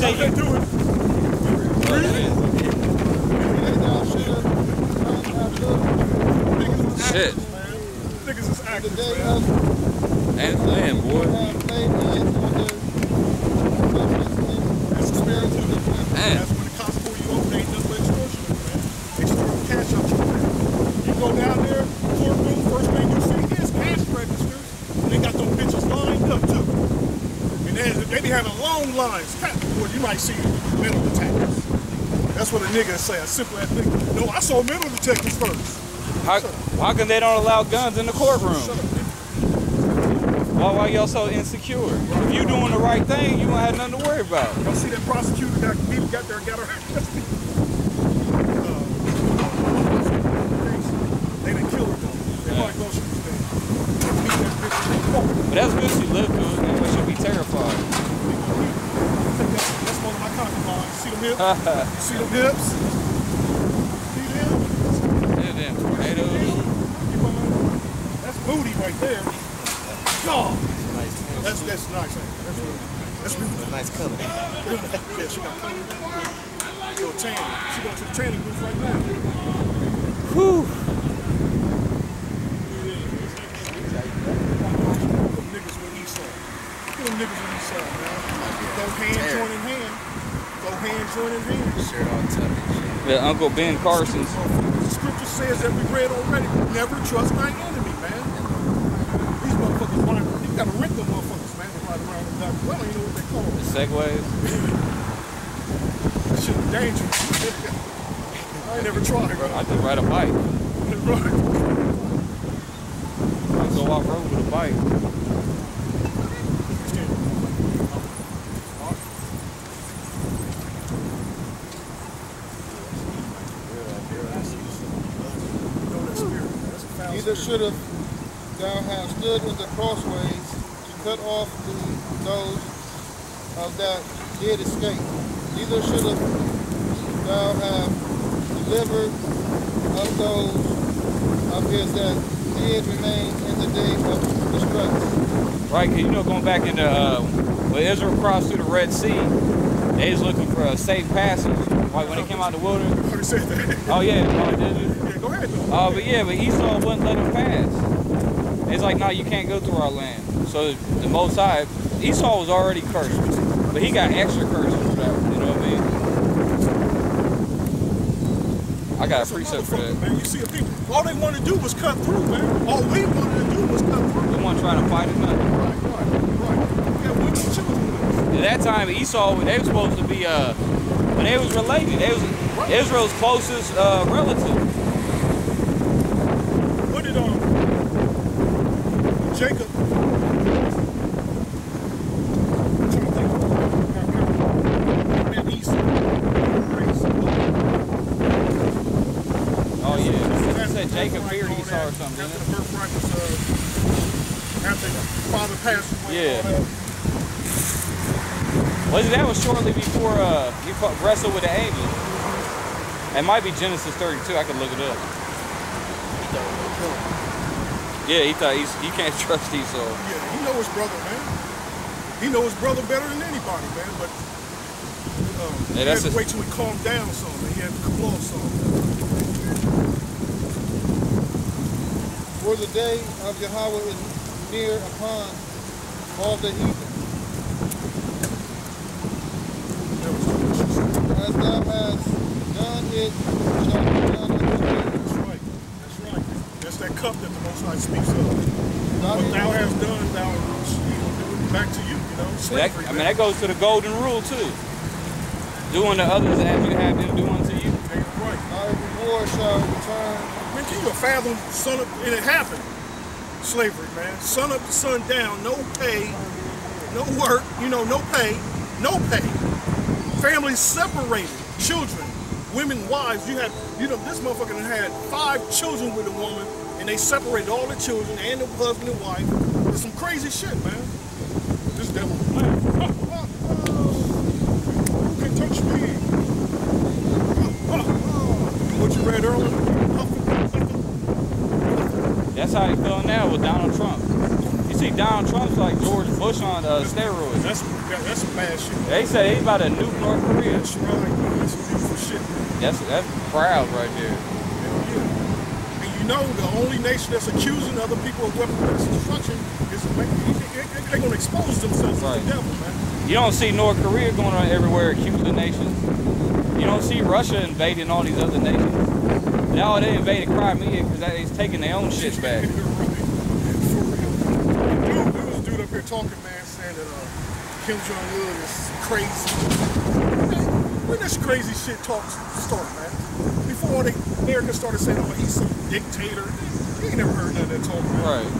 take They you. do it. Shit. Shit. Niggas is The active, man. Ain't playing, boy. have laid hands on their That's experience. Man. That's when the cops pull you over, they ain't nothing but extortioners, man. Extort cash out your man. You go down there, courtroom, first thing you see is cash registers. And they got them bitches lined up too. And they, be having long lines. Well, you might see metal detectors. That's what a nigga say. A simple ass nigga. No, I saw metal detectors first. How, how come they don't allow guns in the courtroom? Shut up, nigga. Why, why y'all so insecure? If you doing the right thing, you won't have nothing to worry about. Y'all see that prosecutor got people got there, got her. uh, they didn't kill her though. They Yeah. probably thought she was dead. Beat that bitch in the court. But that's good she lived good, and we should be terrified. That's, that's one of my concubines. See them hips? see them hips? See them? Yeah, them tornadoes. That's booty right there. God. Nice, That's that's nice. That's really that's really nice color. Yeah, she got covered. Yo. She going to the training booth right now. Whew. Them niggas with Esau. Them niggas with Esau, man. Go hand join in hand. Go hand join in hand. Shirt all tucked. Yeah, Uncle Ben Carson's. The scripture says that we read already. Never trust thy enemy, man. These motherfuckers want you gotta rent them motherfuckers, man, to ride around them. Well, I don't know what they call it. Segways. That shit is dangerous. I ain't never tried, bro. I just ride a bike. I go off road with a bike. Neither should have thou have stood in the crossways to cut off the, those of that did escape. Neither should have thou have delivered of those of his that did remain in the day of distress. Right, 'cause you know, going back into uh, when Israel crossed through the Red Sea, they was looking for a safe passage. Like when they came out of the wilderness. already said. Oh yeah, oh, did you? Yeah, go ahead though. Oh, but yeah, but Esau wouldn't let him pass. It's like, no, you can't go through our land. So the Most High, Esau was already cursed, but he got extra curses for that. You know what I mean? I got a precept for that. Man, you see a people, all they wanted to do was cut through, man. All we wanted to do was cut through. They weren't trying to fight nothing. Right, right, right. Yeah, women and children. At that time, Esau, they were supposed to be, uh, but they was related. They was Israel's closest uh, relative. What did um Jacob? I'm trying to think. Man, Esau. Oh yeah, said Jacob feared Esau or something. After didn't the birthright was uh, after father passed away. Yeah. Was that was shortly before uh, he wrestled with the angel? It might be Genesis 32. I could look it up. Yeah, he thought he's, he can't trust Esau. Yeah, he know his brother, man. He know his brother better than anybody, man. But um, Yeah, he had to a- wait till he calmed down some, and he had to cool off some. For the day of Yahweh is near upon all the heathen. That was too much. As thou hast done it, shall be done unto thee. That's right. That's right. That's that cup that the Most High speaks of. Not What thou hast done, thou you do back to you. You know, That. I mean, that goes to the golden rule too. Doing to others as you have them do unto you. Ain't right. Thy reward shall return. Man, can you fathom sun up and it happened? Slavery, man. Sun up to sun down, no pay, no work, you know, no pay, no pay. Families separated, children, women, wives. You had, you know, this motherfucker had five children with a woman, and they separated all the children and the husband and wife. It's some crazy shit, man. This devil, man. Who can touch me? What you read earlier? That's how he feel now with Donald Trump. You see, Donald Trump's like George Bush on uh, steroids. That's that, that's some bad shit. They say he's about to nuke North Korea. That's right. That's beautiful shit. That's that's proud right there. Hell yeah. And you know the only nation that's accusing other people of weapons of mass destruction is they're gonna expose themselves Right. to the devil, man. You don't see North Korea going on everywhere accusing nations. You don't see Russia invading all these other nations. Now they invaded Crimea because they's taking their own shit back. Right. For real. Dude, there was a dude up here talking, man, saying that uh, Kim Jong Un is crazy. When this crazy shit talks start, man? Before they America started saying, "Oh, he's some dictator," you ain't never heard none of that talk, man. Right.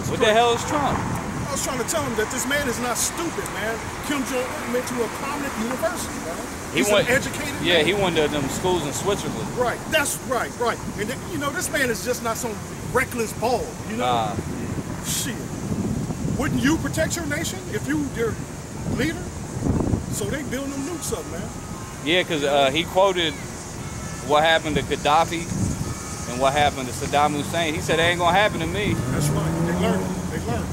It's What the hell is Trump? I was trying to tell him that this man is not stupid, man. Kim Jong Un went to a prominent university, man. He He's went- an educated Yeah, man. he went to them schools in Switzerland. Right, that's right, right. And then, you know, this man is just not some reckless ball, you know? Nah. Shit. Wouldn't you protect your nation if you your leader? So they building them nukes up, man. Yeah, because uh, he quoted what happened to Gaddafi and what happened to Saddam Hussein. He said, it ain't going to happen to me. That's right. They learn. They learn.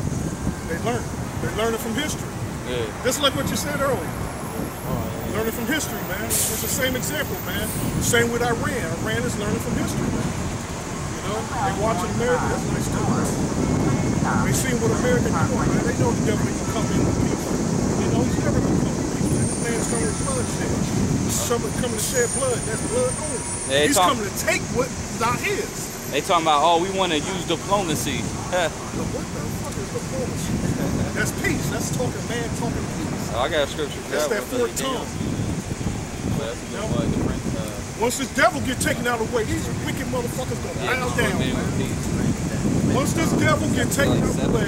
They learn. They learn it from history. Yeah. Just like what you said earlier. Learning from history, man. It's the same example, man. Same with Iran. Iran is learning from history, man. You know, they watching America. That's nice too. They see what America doing, man. They know the devil ain't gonna come in with peace. You know, he's never gonna come with peace, man. This man's with bloodshed. He's coming, to shed blood. That's blood. They he's talk- coming to take what's not his. They talking about, oh, we want to use diplomacy. What the fuck is diplomacy? That's peace. That's talking man talking peace. Oh, I got a scripture for That's that that fourth tongue. That's a one, different, uh, Once this devil get taken out of the way, these wicked motherfuckers gonna yeah, bow down. man. Once this devil get taken out of the way,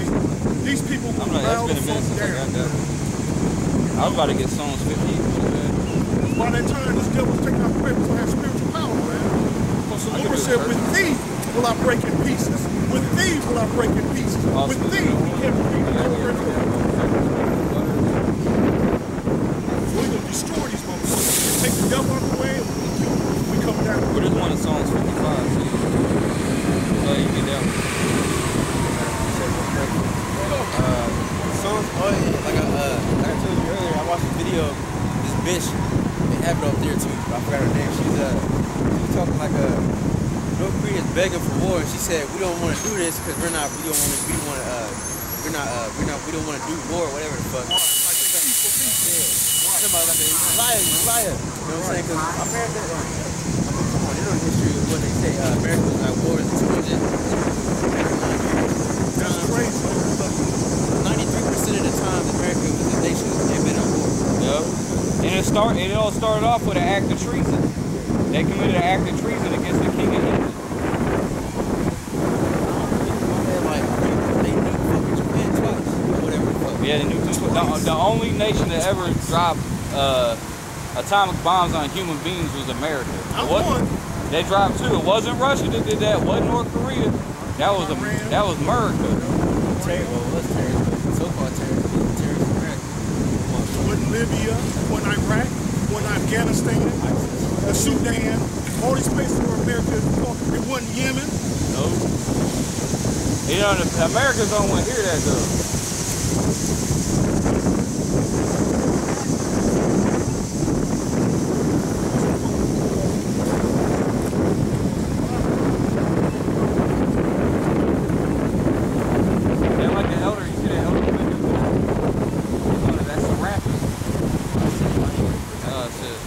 these people like, bow the fuck minute since I got down. I was about to get Psalms 50. But, By that time this devil's taken out of the way, have spiritual power, man. Because the Lord said, with thee will I break in pieces. With thee will I break in pieces. With thee will everything I got will break I in. got So we're gonna destroy these motherfuckers. Take the devil out of the way and we kill them. We come down. What is one of Psalms 55? See? Oh, you get that one. Uh, songs, oh like I, uh, like I told you earlier, I watched a video of this bitch. They have up there too. I forgot her name. She's uh, she talking like uh, North Korea's begging for war, she said we don't want to do this because we're not, we don't want to, we want to, uh, we're not, uh, we're not, we don't want to do war, whatever the fuck. Somebody like a liar, you liar. You know what I'm saying? Because America, come on, you know the history of what they say. Uh, America was at war in 200. That's crazy. Ninety-three percent of the time, America was a nation they've been at war. Yep. And it start it all started off with an act of treason. They committed an act of treason against the king of England. They're they knew fucking Japan twice, whatever the fuck. Yeah, the, new, the, the only nation that ever dropped uh, atomic bombs on human beings was America. I It wasn't- They dropped two. It wasn't Russia that did that. It wasn't North Korea. That was a, that was America. Terrible, it was terrorism. So far, terrorism is terrorist America. One Libya, one Iraq, one Afghanistan, the Sudan, all these places where America is. It wasn't Yemen. No. You know, the Americans don't want to hear that though. Yeah, like the elder, you see the elder video? Oh, that's the rapper. Oh, shit.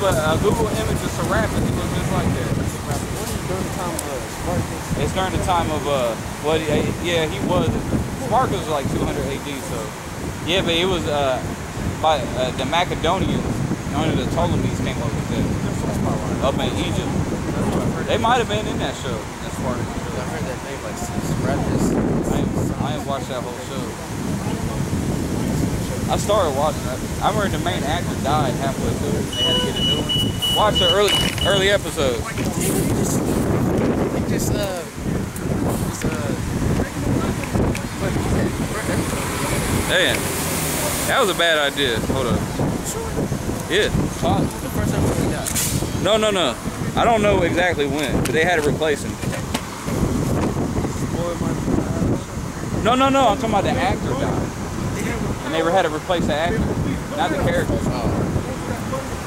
Look a, Google image of Serapis, he looks just like that. During the time of uh, Spartacus, It's during the time of uh, what? he- yeah, he was. Spartacus was like 200 AD, so yeah, but it was uh, by uh, the Macedonians under the Ptolemies came up with that up in Egypt. They might have been in that show. That's Spartacus. I heard that name like Spartacus. I I ain't watched that whole show. I started watching it. I remember the main actor died halfway through. and They had to get a new one. Watch the early early episodes. He just, he just, uh, just, uh, what he said, Damn, that was a bad idea. Hold up. Yeah. Todd. the first time he died. No, no, no. I don't know exactly when, but they had to replace him. No, no, no. I'm talking about the actor died, and they had to replace the actor, not the character. Oh.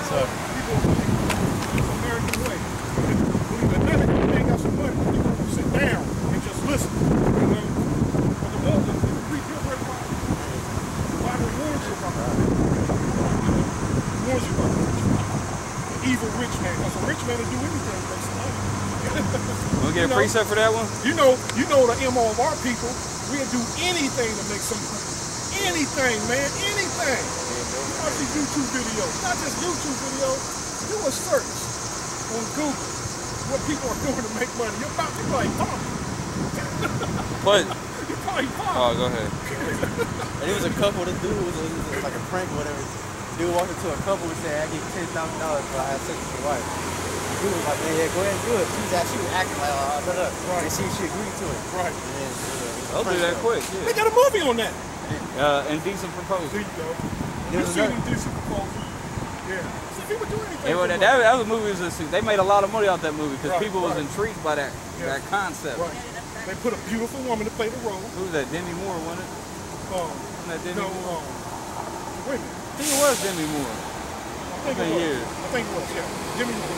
So, American way. Believe it or not, if you ain't got some money, you gonna sit down and just listen. You know? But the ones that rebuild everybody, the Bible warns you about that. Warns you about that. The evil rich man. Because a rich man will do anything to make some money. We'll get a You know, precept for that one. You know, you know the MO of our people. We'll do anything to make some money. Anything, man, anything. Watch these YouTube videos. Not just YouTube videos. Do a search on Google what people are doing to make money. You're about to be like, oh, But you're probably fine. oh, go ahead. and it was a couple. This dude was, it was like a prank or whatever. Dude walked into a couple and said, "I give ten thousand dollars for I have sex with your wife." Dude was like, "Man, yeah, go ahead and do it." She was, act- she was acting like, "Oh, blah, blah." Right. And she she agreed to it. right. And then, it was a- it was a I'll do that show. quick. They got a movie on that. Uh, indecent proposal. There you go. You was see another- decent proposal. Yeah. So people do anything. Yeah, well, that, that, that was a movie. Was a, they made a lot of money off that movie because Right, people was intrigued by that Yeah. that concept. Right. They put a beautiful woman to play the role. Who was that? Demi Moore, wasn't it? Um, Wasn't that Demi no, Moore? um, wait a minute. I think it was Demi Moore. I think it was. years. I think it was, yeah. Jimmy was.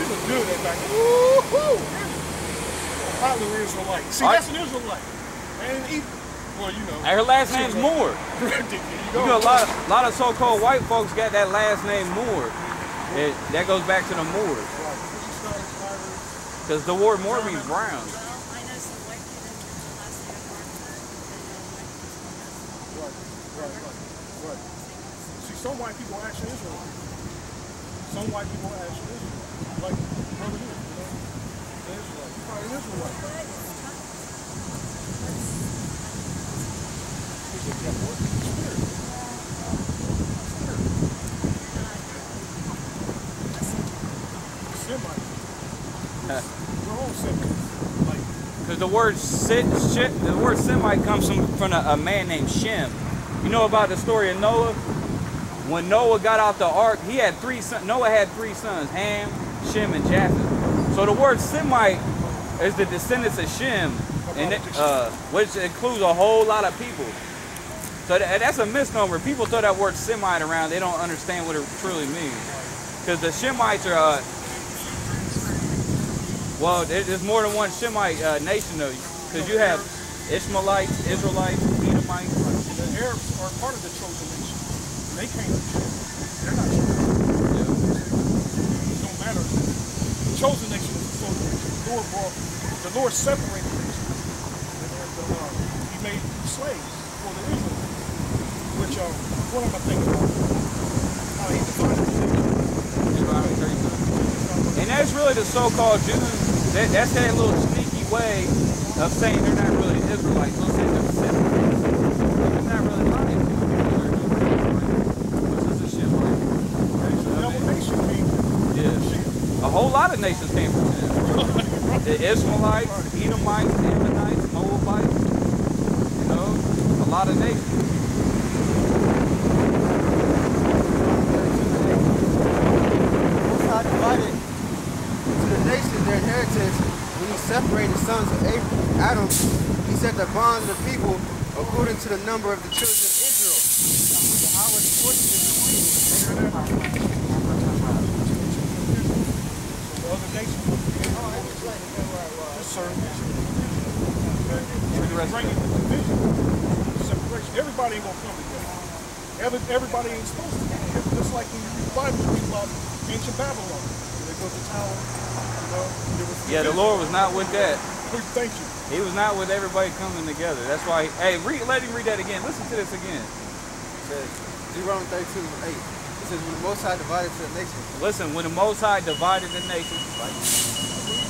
She was good at back. Woo-hoo! Popular Israelite. See, right. that's an Israelite. And he, well, you know. And her last name's Moore. there you You know, a lot, a lot of so-called white folks got that last name Moore. It, that goes back to the Moors. Right. She started Irish. Because the word Moore means brown. Well, some white people that last name Right, right, right, right. See, some white people are actually Israelites. Some white people are actually Israelites. Like brother here, you know? They're Israelites. Probably an Israelite. He's a yeah, what? Spirit. Semites. We're all Semites. Like, Because the word sit, shit, the word Semite comes from, from a, a man named Shem. You know about the story of Noah? When Noah got out the ark, he had three sons. Noah had three sons, Ham, Shem, and Japheth. So the word Semite is the descendants of Shem, and it, uh, which includes a whole lot of people. So that, that's a misnomer. People throw that word Semite around; they don't understand what it truly means. Because the Shemites are, uh, well, there's more than one Shemite uh, nation though. Because you have Ishmaelites, Israelites, Edomites. the Arabs are part of the chosen nation. They can't. They're not Jews. It don't matter. The chosen nation is the chosen nation. The Lord brought, the Lord separated nations. The, uh, he made slaves. Um, what am I thinking about? How he divided the nation. Deuteronomy 32. And that's really the so-called Jews. That, that's that little sneaky way of saying they're not really Israelites. They'll say they're Semites. They're not really lying to you. They're just Israelites. Which is a Shemite. The devil nation came Yeah. A whole lot of nations came from them. The Ishmaelites, Edomites, Ammonites, Moabites. You know, a lot of nations. Most High divided to the nations their inheritance when he separated the sons of Ab- Adam. He set the bonds of the people according to the number of the children of Israel. Yahweh's portion is the people. the other nations. Just serve Bringing the division, separation. Everybody ain't gonna come together. Every, everybody ain't supposed to. It's just like in the Bible, we read about ancient Babylon. They built the tower. You know, Yeah, the Lord was not with that. Thank you. He was not with everybody coming together. That's why. hey, read, let him read that again. Listen to this again. says, Deuteronomy 32, 8. It says, when the Most High divided the nations Listen, when the Most High divided the nations,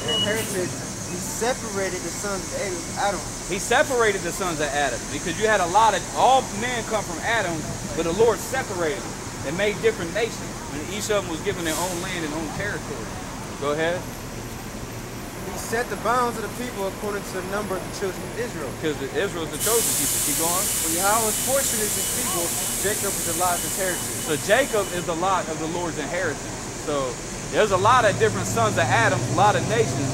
their inheritance, he separated the sons of Adam. He separated the sons of Adam because you had a lot of all men come from Adam, but the Lord separated them and made different nations. And each of them was given their own land and own territory. Go ahead, He set the bounds of the people according to the number of the children of Israel. because Israel is the chosen people. Keep going. For Yahweh's portion is his people, Jacob is the lot of his heritage. So Jacob is the lot of the Lord's inheritance. So there's a lot of different sons of Adam, a lot of nations,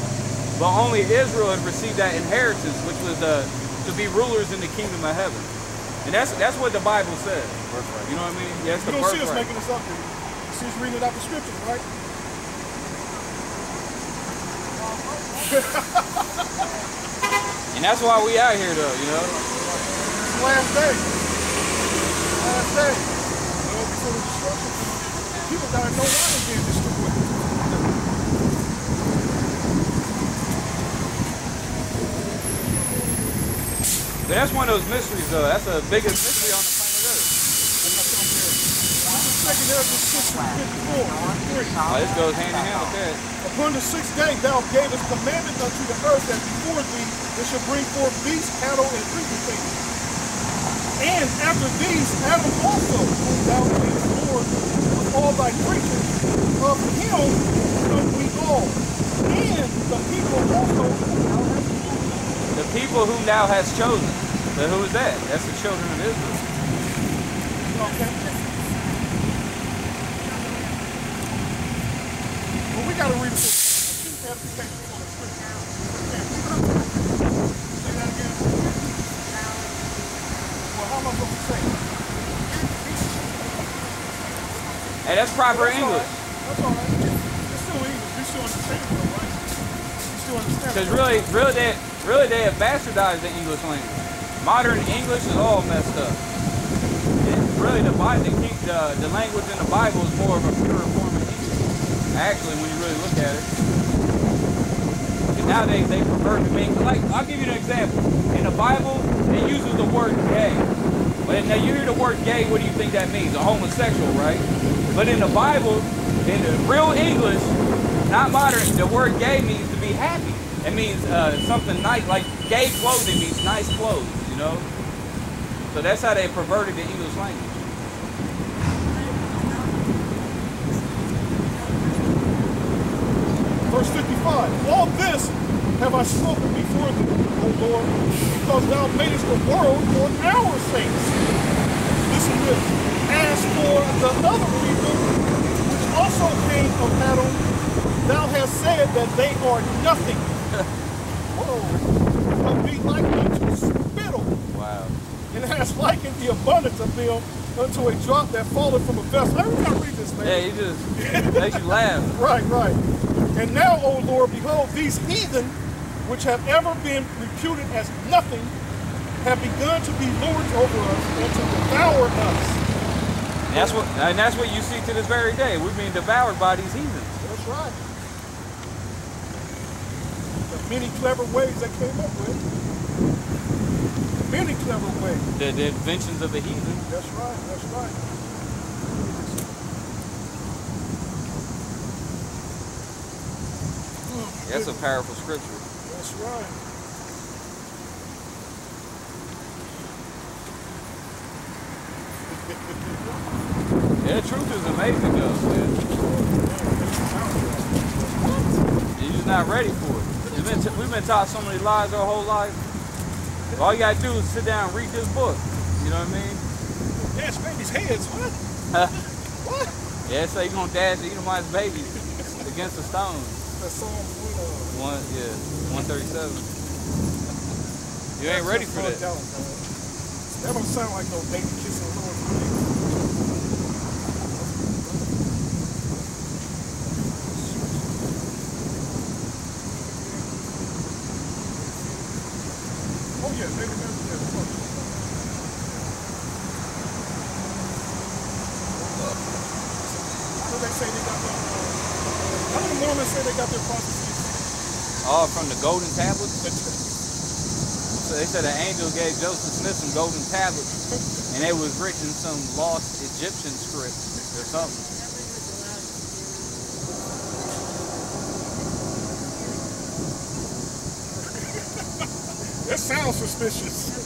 but only Israel had received that inheritance, which was the to be rulers in the kingdom of heaven. And that's that's what the Bible says. Birthright. You know what I mean? That's You the don't see us birthright. making this up, do you? You see us reading it out the scriptures, right? And that's why we out here though, you know? Last day. Last day. People gotta know why they're being destroyed. That's one of those mysteries though. That's the biggest mystery on the Oh, this goes hand in hand with that. Upon the sixth day thou gavest commandment unto the earth that before thee it should bring forth beasts, cattle, and creeping things. And after these, Adam also, whom thou made Lord of all thy creatures, of him come we all. And the people also whom thou hast chosen. The people whom thou hast chosen. So who is that? That's the children of Israel. Okay. Well, we got to read it the edification for the scripture. Say that again. Well, how am I supposed to say? Hey, that's proper That's English. right. That's all right. It's still English. We still understand it, though, right? We still understand Because really, really, they, really, they have bastardized the English language. Modern English is all messed up. Really, the Bible, the, the, language in the Bible is more of a pure form. Actually, when you really look at it. And now they, they pervert the meaning. Like, I'll give you an example. In the Bible, it uses the word gay. But now you hear the word gay, what do you think that means? A homosexual, right? But in the Bible, in the real English, not modern, the word gay means to be happy. It means uh, something nice, like gay clothing means nice clothes, you know? So that's how they perverted the English language. Verse 55. All this have I spoken before thee, O Lord, because thou madest the world for our sakes. Listen this. As for the other people, which also came from Adam, thou hast said that they are nothing. Whoa. But be like unto spittle, Wow. And hast likened the abundance of them unto a drop that falleth from a vessel. I remember read this, man. Yeah, he just makes you laugh. Right, right. And now, O Lord, behold, these heathen, which have ever been reputed as nothing, have begun to be lords over us and to devour us. And that's what and that's what you see to this very day. We're being devoured by these heathens. That's right. Many clever ways they came up with. Many clever ways. The, the inventions of the heathen. That's right, that's right. Oh, That's a powerful scripture. That's right. Yeah, truth is amazing though, oh, man. You're just not ready for it. We've been, we've been taught so many lies our whole life. All you gotta do is sit down and read this book. You know what I mean? Dash babies' heads. What? Huh? What? Yeah, so you gonna dash Edomite's babies against the stone. That song with uh, One, yeah, 137. You ain't ready for that. That don't sound like no baby kissing Lord. Oh yeah, baby, baby, yeah. fuck. How do they say they got their? Uh, how do the Mormons say they got their prophecies? All from the golden tablets. So they said an angel gave Joseph Smith some golden tablets, and it was written in some lost Egyptian script or something. That sounds suspicious.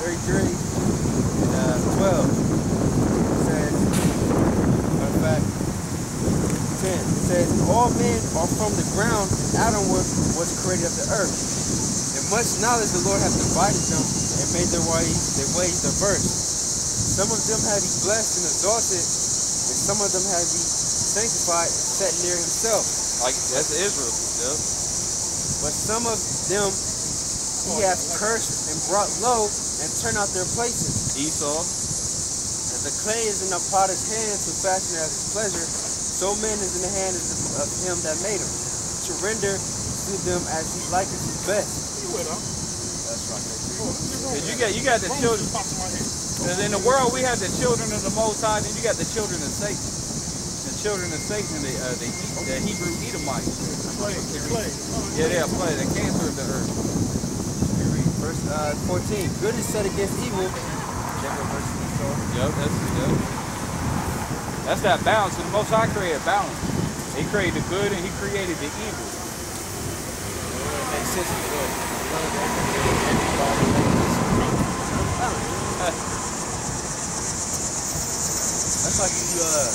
33 and uh, 12. It says, matter of fact, 10. It says, All men are from the ground, and Adam was, was created of the earth. And much knowledge the Lord hath divided them, and made their ways, their ways diverse. Some of them have he blessed and exalted, and some of them have he sanctified and set near himself. Like that's Israel. Yep. But some of them he hath cursed and brought low and turned out their places. Esau. As the clay is in the potter's hand to fashion it as his pleasure, so man is in the hand of him that made him, to render to them as he liketh his best. You with her? That's right. Oh, nothing wrong Cause with you that. got you got the children. just popped in my head. Cause in the world we have the children of the Most High, then you got the children of Satan. The children of Satan, the uh, the, the Hebrew Edomites. Clay, clay. Yeah, they'll play the cancer of the earth. Verse uh, 14. Good is set against evil. Jacob versus Esau. Yep, that's yep. That's that balance. The Most High created balance. He created the good and He created the evil. Makes sense as. That's like you, uh,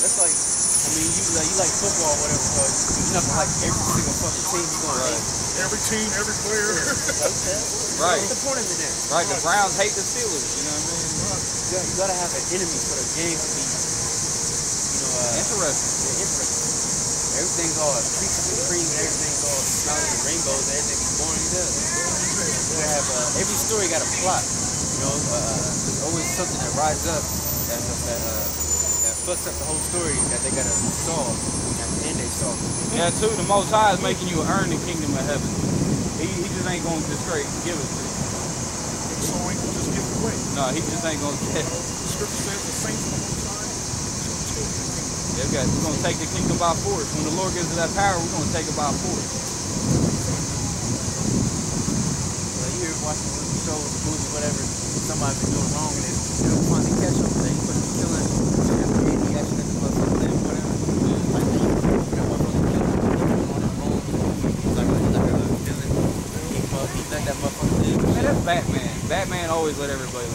that's like, I mean, you like, you like football or whatever, so you not like every single fucking team you gonna Right. hate. Every team, every player. Right. What's the point of it then? Right. The Browns hate the Steelers. You know what I mean? You gotta, you gotta have an enemy for the game to be, you know, uh, Interesting. yeah, interesting. Everything's all peaches and cream, everything's all smiles and rainbows, everything's boring as hell. You gotta have, uh, every story got a plot. You know, uh, there's always something that rises up that, that, uh, that fucks up the whole story that they gotta solve. And at the end they solve it. Yeah, too. The Most High is making you earn the kingdom of heaven. He, he just ain't going to straight give it to you. so ain't gonna just give it away. No, he just ain't going to get it. The scripture says the saints of the Most High shall take the kingdom. Yeah, we got, we're going to take the kingdom by force. When the Lord gives us that power, we're going to take it by force. Like you ever watching one of the shows, movies, whatever, somebody been doing wrong and then they'll finally catch them, they ain't supposed to be killing, they have to get the action at the motherfucker, then whatever. Like they, you know, motherfucker killing, they put on that role, he's like, like, like a villain, he, uh, he let that motherfucker live. Man, that's Batman. Always let everybody it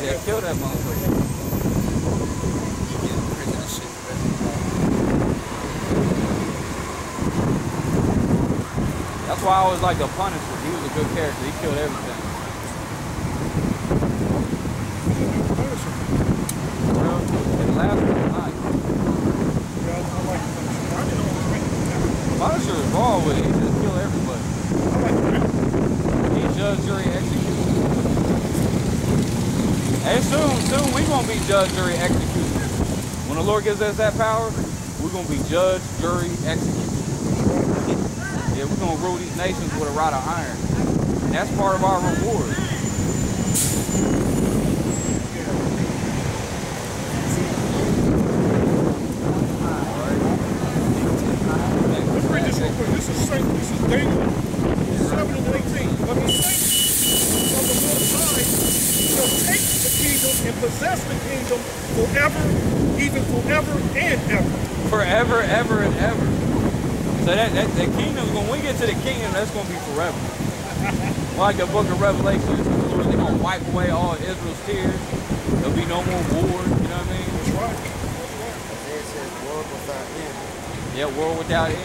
Yeah, kill that motherfucker. That's why I always like the Punisher. He was a good character. He killed everything. Punisher. Was raw with it. He just killed everybody. I like that. He judge, jury, soon, soon we gonna be judge, jury, execute. When the Lord gives us that power, we're gonna be judge, jury, execute. Yeah, we're gonna rule these nations with a rod of iron. And that's part of our reward. Let's read this real quick. This is Saint. This is Daniel 7 and 18. But the saints of the Most High shall take the kingdom and possess the kingdom forever, even forever and ever. Forever, ever, and ever. So that, that the kingdom, when we get to the kingdom, that's gonna be forever. Like the book of Revelation, Lord, they're gonna wipe away all Israel's tears. There'll be no more war, you know what I mean? That's right. Isaiah says, world without end. Yeah, world without end.